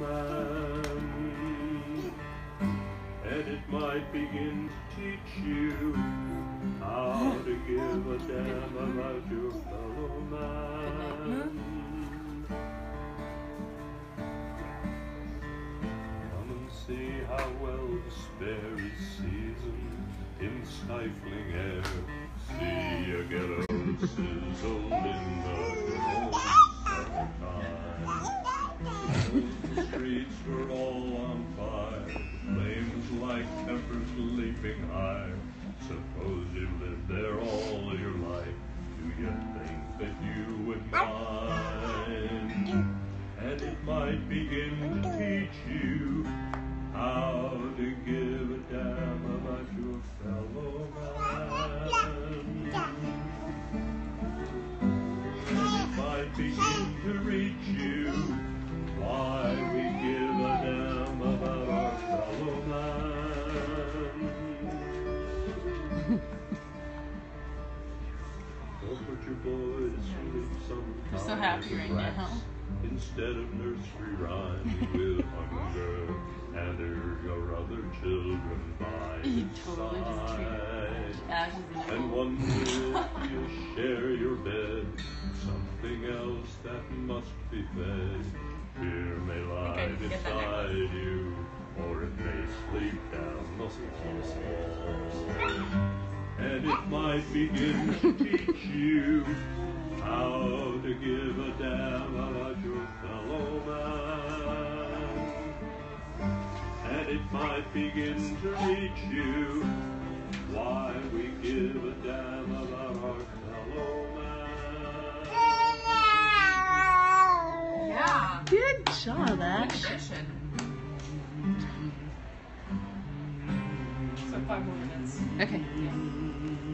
man. And it might begin to teach you how to give a damn about your fellow man. Come and see how well despair is seasoned in stifling air. See a ghetto sizzle in the tempers leaping high. Suppose you lived there all your life. Do you think that you would mind? And it might begin to teach you how to give a damn about your fellow man. It might begin to reach you Don't put your boy to sleep sometimes. You're so happy right now. Instead of nursery rhymes with hunger, and there your other children by You his totally just treated side. Ash is And wonder if you share your bed, something else that must be fed. Fear may lie Okay, get beside you, or it may sleep down the hall. And it might begin to teach you how to give a damn about your fellow man. And it might begin to reach you why we give a damn about our fellow man. Yeah. Good job, Good Ash. So five more minutes. Okay. Yeah.